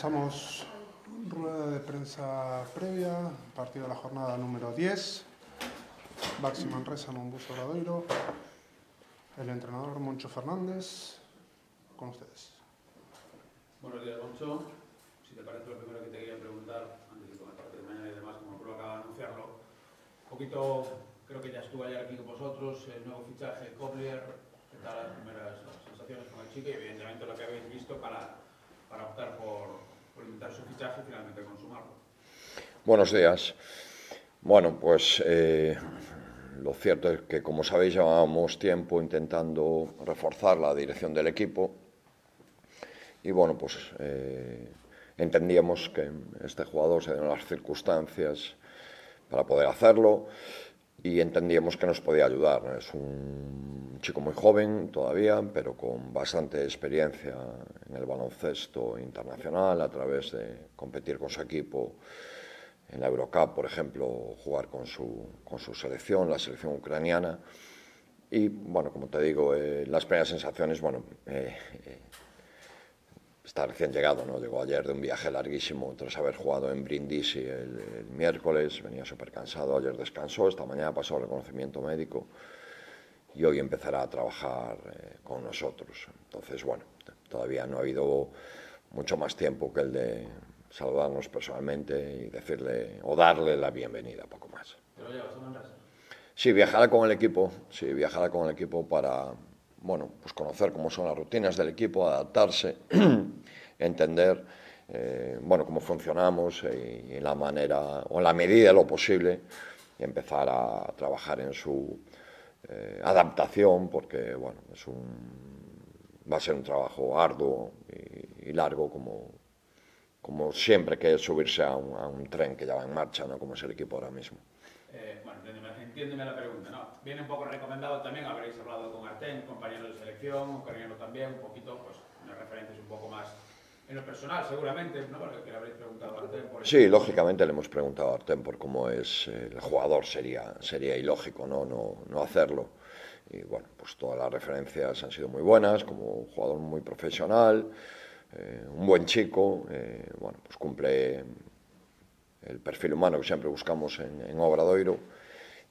Pasamos rueda de prensa previa, partido de la jornada número 10. Baxi Manresa, Monbus Obradoiro. El entrenador Moncho Fernández, con ustedes. Buenos días, Moncho. Si te parece, lo primero que te quería preguntar, antes de comenzar el mañana y demás, como que acaba de anunciarlo, un poquito, creo que ya estuve ayer aquí con vosotros, el nuevo fichaje Kobler, ¿qué tal las primeras sensaciones con el chico y evidentemente lo que habéis visto para, para optar por, por evitar su fichaje finalmente consumarlo. Buenos días. Bueno, pues eh, lo cierto es que, como sabéis, llevábamos tiempo intentando reforzar la dirección del equipo y, bueno, pues eh, entendíamos que este jugador se dieron las circunstancias para poder hacerlo. Y entendíamos que nos podía ayudar. Es un chico muy joven todavía, pero con bastante experiencia en el baloncesto internacional a través de competir con su equipo en la Eurocup, por ejemplo, jugar con su, con su selección, la selección ucraniana. Y bueno, como te digo, eh, las primeras sensaciones, bueno, eh, eh, está recién llegado, ¿no? Llegó ayer de un viaje larguísimo tras haber jugado en Brindisi el, el miércoles, venía súper cansado, ayer descansó, esta mañana pasó el reconocimiento médico y hoy empezará a trabajar eh, con nosotros. Entonces, bueno, todavía no ha habido mucho más tiempo que el de saludarnos personalmente y decirle o darle la bienvenida, poco más. ¿Te lo llevas a Manresa? Sí, viajará con el equipo, sí, viajará con el equipo para, bueno, pues conocer cómo son las rutinas del equipo, adaptarse, entender, eh, bueno, cómo funcionamos y, y la manera, o en la medida de lo posible, empezar a trabajar en su eh, adaptación, porque, bueno, es un, va a ser un trabajo arduo y, y largo como, como siempre que es subirse a un, a un, tren que ya va en marcha, ¿no? como es el equipo ahora mismo. Eh, bueno, entiéndeme, entiéndeme, la pregunta, ¿no? Viene un poco recomendado también, habréis hablado con Arten, compañero de selección, ucraniano también, un poquito, pues, unas referencias un poco más en lo personal, seguramente, ¿no? Porque que le habréis preguntado a. Por sí, lógicamente le hemos preguntado a Arten por cómo es eh, el jugador, sería, sería ilógico ¿no? No, no hacerlo. Y bueno, pues todas las referencias han sido muy buenas, como un jugador muy profesional, eh, un buen chico, eh, bueno, pues cumple el perfil humano que siempre buscamos en, en Obradoiro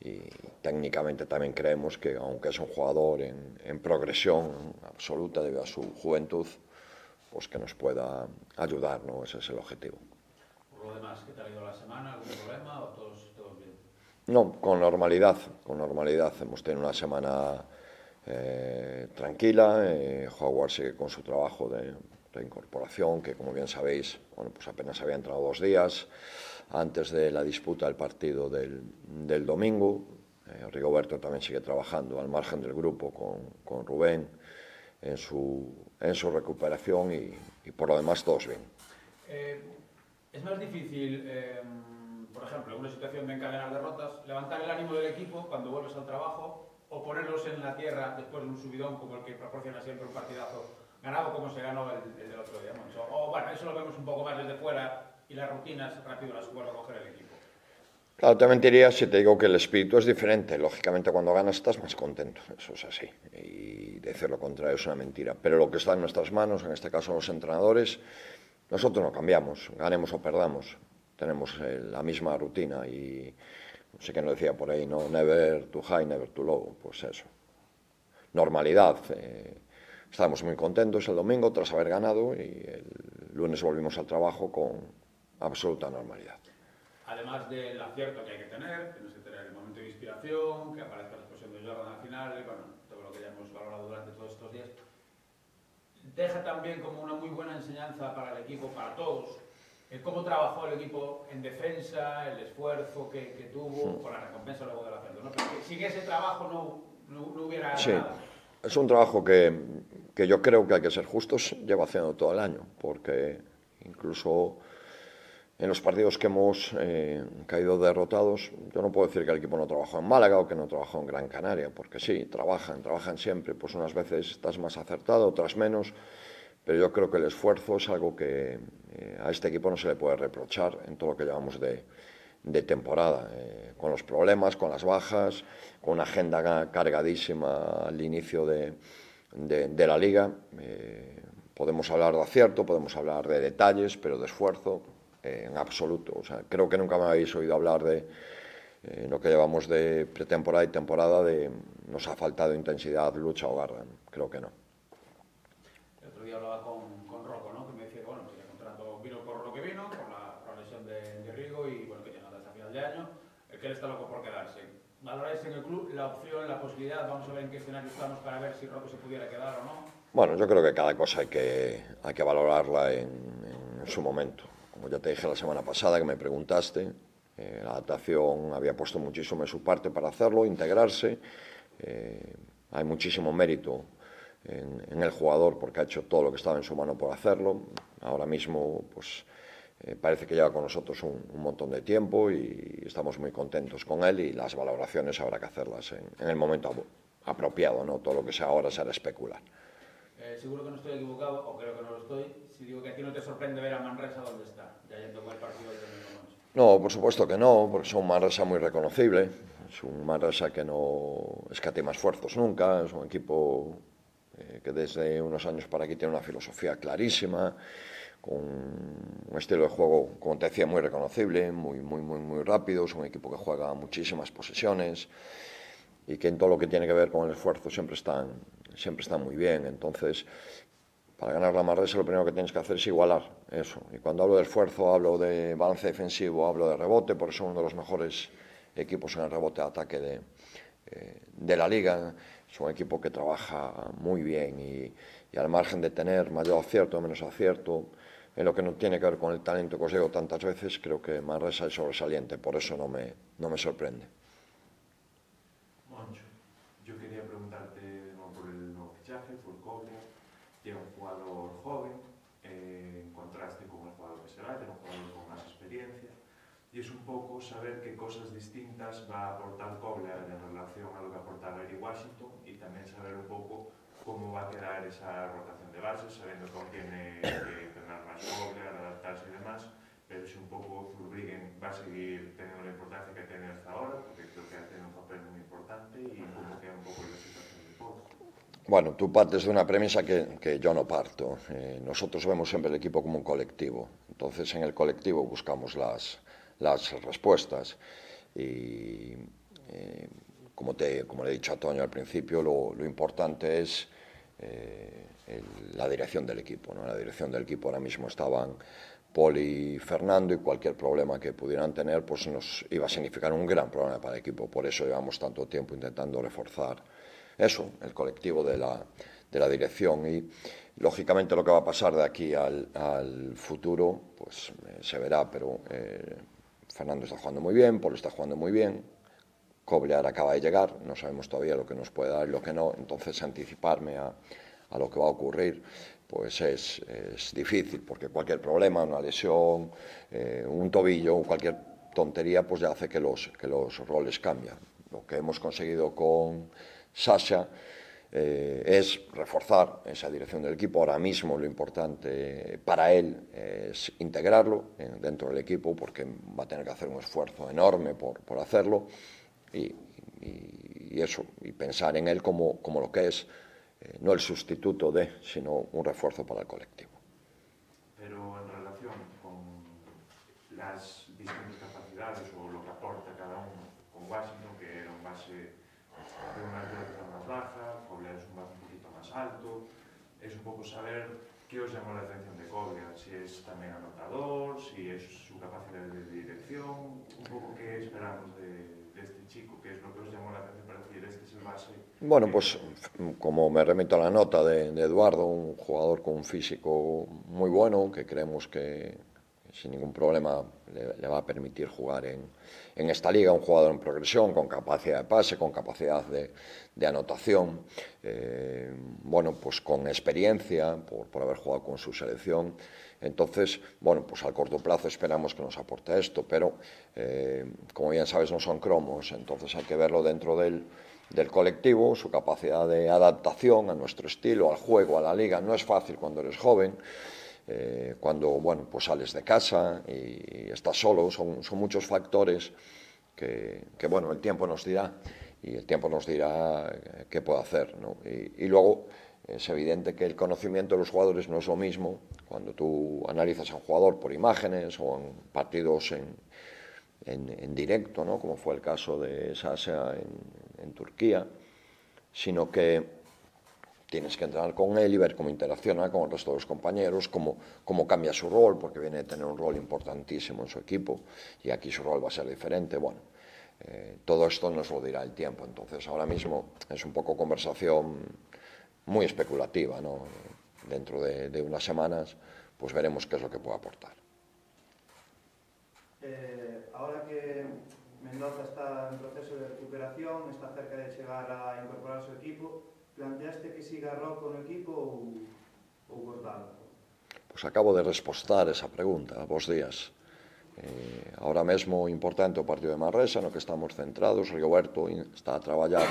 y técnicamente también creemos que aunque es un jugador en, en, progresión absoluta debido a su juventud, pues que nos pueda ayudar, ¿no? Ese es el objetivo. Por lo demás, ¿qué tal ha ido la semana? ¿Algún problema o todos, todos bien? No, con normalidad, con normalidad. Hemos tenido una semana eh, tranquila, eh, Howard sigue con su trabajo de reincorporación, que como bien sabéis, bueno, pues apenas había entrado dos días antes de la disputa del partido del, del domingo. Eh, Rigoberto también sigue trabajando al margen del grupo con, con Rubén en su, en su recuperación y, y, por lo demás todos bien. Eh, es más difícil, eh, por ejemplo, en una situación de encadenar derrotas, levantar el ánimo del equipo cuando vuelves al trabajo o ponerlos en la tierra después de un subidón como el que proporciona siempre un partidazo ganado como se ganó el, el del otro día. O bueno, eso lo vemos un poco más desde fuera y las rutinas rápido las puede coger el equipo. Claro, te mentiría si te digo que el espíritu es diferente. Lógicamente, cuando ganas estás más contento. Eso es así. Y decir lo contrario es una mentira. Pero lo que está en nuestras manos, en este caso los entrenadores, nosotros no cambiamos. Ganemos o perdamos. Tenemos eh, la misma rutina. Y no sé quién lo decía por ahí, ¿no? Never too high, never too low. Pues eso. Normalidad. Eh, estábamos muy contentos el domingo tras haber ganado y el lunes volvimos al trabajo con absoluta normalidad además del acierto que hay que tener, que tener el momento de inspiración, que aparezca la explosión de Jordan al final, y bueno, todo lo que ya hemos valorado durante todos estos días. Deja también como una muy buena enseñanza para el equipo, para todos, el cómo trabajó el equipo en defensa, el esfuerzo que, que tuvo, con la recompensa luego del acierto. ¿no? Porque sin ese trabajo no, no, no hubiera sí. nada. Es un trabajo que, que yo creo que hay que ser justos, lleva haciendo todo el año, porque incluso en los partidos que hemos eh, caído derrotados, yo no puedo decir que el equipo no trabajó en Málaga o que no trabajó en Gran Canaria, porque sí, trabajan, trabajan siempre, pues unas veces estás más acertado, otras menos, pero yo creo que el esfuerzo es algo que eh, a este equipo no se le puede reprochar en todo lo que llevamos de, temporada, eh, con los problemas, con las bajas, con una agenda cargadísima al inicio de, de, de la liga. Podemos hablar de acierto, podemos hablar de detalles, pero de esfuerzo eh, en absoluto. O sea, creo que nunca me habéis oído hablar de eh, lo que llevamos de pretemporada y temporada de nos ha faltado intensidad, lucha o garra. Creo que no. El otro día hablaba con, con Rocco, ¿no? Que me decía que bueno, sigue encontrando vino por lo que vino, por la, por la lesión de, de, Rigo y bueno, que ya hasta final de año. El que él está loco por quedarse. ¿Valoráis en el club la opción, la posibilidad? Vamos a ver en qué escenario estamos para ver si Rocco se pudiera quedar o no. Bueno, yo creo que cada cosa hay que, hay que valorarla en, en su momento. Como ya te dije la semana pasada que me preguntaste, eh, la adaptación había puesto muchísimo de su parte para hacerlo, integrarse. Eh, hay muchísimo mérito en, en, el jugador porque ha hecho todo lo que estaba en su mano por hacerlo. Ahora mismo, pues eh, parece que lleva con nosotros un, montón de tiempo y estamos muy contentos con él y las valoraciones habrá que hacerlas en, en el momento apropiado, ¿no? Todo lo que sea ahora será especular. Seguro que no estoy equivocado, o creo que no lo estoy, si digo que a ti no te sorprende ver a Manresa está, ya el partido. No, por supuesto que no, porque es un Manresa muy reconocible, es un Manresa que no escatima esfuerzos nunca, es un equipo eh, que desde unos años para aquí tiene una filosofía clarísima, con un estilo de juego, como te decía, muy reconocible, muy, muy, muy, muy rápido, es un equipo que juega muchísimas posesiones y que en todo lo que tiene que ver con el esfuerzo siempre están, siempre están muy bien. Entonces, para ganar la Manresa lo primero que tienes que hacer es igualar eso. Y cuando hablo de esfuerzo, hablo de balance defensivo, hablo de rebote, por eso uno de los mejores equipos en el rebote de ataque de, eh, de la liga. Es un equipo que trabaja muy bien y, y, al margen de tener mayor acierto o menos acierto, en lo que no tiene que ver con el talento que os digo tantas veces, creo que Manresa es sobresaliente, por eso no me, no me sorprende. Moncho, yo quería preguntarte no, por el nuevo fichaje, por Coble, tiene un jugador joven, eh, en contraste con el jugador que será, tiene un jugador con más experiencia, y es un poco saber qué cosas distintas va a aportar Coble en relación a lo que aportaba Eric Washington, y también saber un poco cómo va a quedar esa rotación de bases, sabiendo aún tiene que entrenar más Coble, adaptarse y demás, pero si un poco Zurbriggen va a seguir teniendo la importancia que tiene hasta ahora, porque creo que ha tenido un papel muy importante, y cómo queda un poco la situación de Pozo. Bueno, tú partes de una premisa que, que yo no parto. Eh, nosotros vemos siempre el equipo como un colectivo. Entonces, en el colectivo buscamos las, las respuestas. Y eh, como, te, como le he dicho a Toño al principio, lo, lo importante es eh, la dirección del equipo. ¿no? La dirección del equipo ahora mismo estaban Paul y Fernando y cualquier problema que pudieran tener pues nos iba a significar un gran problema para el equipo. Por eso llevamos tanto tiempo intentando reforzar eso, el colectivo de la, de la dirección y lógicamente lo que va a pasar de aquí al, futuro pues eh, se verá, pero Fernando está jugando muy bien, Paul está jugando muy bien, Coblear acaba de llegar, no sabemos todavía lo que nos puede dar y lo que no, entonces anticiparme a, a lo que va a ocurrir pues es, es difícil, porque cualquier problema, una lesión, eh, un tobillo, cualquier tontería, pues ya hace que los, que los roles cambian. Lo que hemos conseguido con Sasha eh, es reforzar esa dirección del equipo. Ahora mismo lo importante para él es integrarlo dentro del equipo, porque va a tener que hacer un esfuerzo enorme por, por hacerlo. Y, y, y, eso, y pensar en él como, como lo que es eh, no el sustituto de, sino un refuerzo para el colectivo. Pero en relación con las distintas capacidades o lo que aporta cada uno, con Washington, que era un base de una bajas, es un un poquito más alto, es un poco saber qué os llamó la atención de Cobleas, si es también anotador, si es su capacidad de dirección, un poco qué esperamos de, de este chico, qué es lo que os llamó la atención para decir, este es el base. Bueno, pues mm, como me remito a la nota de, de Eduardo, un jugador con un físico muy bueno, que creemos que sin ningún problema le, va a permitir jugar en, en, esta liga, un jugador en progresión, con capacidad de pase, con capacidad de, de anotación, eh, bueno, pues con experiencia por, por haber jugado con su selección. Entonces, bueno, pues al corto plazo esperamos que nos aporte esto, pero eh, como bien sabes no son cromos, entonces hay que verlo dentro del del colectivo, su capacidad de adaptación a nuestro estilo, al juego, a la liga. No es fácil cuando eres joven, eh, cuando bueno, pues sales de casa y, estás solo, son, son muchos factores que, que, bueno, el tiempo nos dirá y el tiempo nos dirá qué puedo hacer. ¿no? Y, y luego es evidente que el conocimiento de los jugadores no es lo mismo cuando tú analizas a un jugador por imágenes o en partidos en, en, en directo, ¿no? como fue el caso de Sasa en, en Turquía, sino que tienes que entrenar con él y ver cómo interacciona con el resto de los compañeros, cómo, cómo cambia su rol, porque viene a tener un rol importantísimo en su equipo y aquí su rol va a ser diferente. Bueno, eh, todo esto nos lo dirá el tiempo, entonces ahora mismo es un poco conversación muy especulativa, ¿no? Dentro de, de unas semanas, pues veremos qué es lo que puede aportar. Eh, ahora que Mendoza está en proceso de recuperación, está cerca de llegar a incorporar a su equipo, planteaste que siga Rocco no equipo ou, ou Bordalo? Pois acabo de respostar esa pregunta, vos días. Eh, ahora mesmo importante o partido de Manresa, no que estamos centrados, Rigoberto está a traballar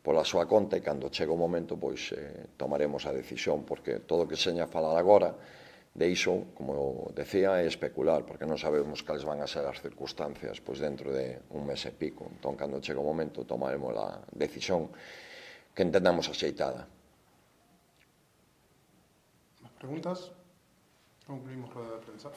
pola súa conta e cando chega o momento pois eh, tomaremos a decisión porque todo o que seña falar agora de iso, como decía, é especular porque non sabemos cales van a ser as circunstancias pois dentro de un mes e pico entón cando chega o momento tomaremos a decisión que entendamos axeitada. Preguntas? Concluímos roda de prensa.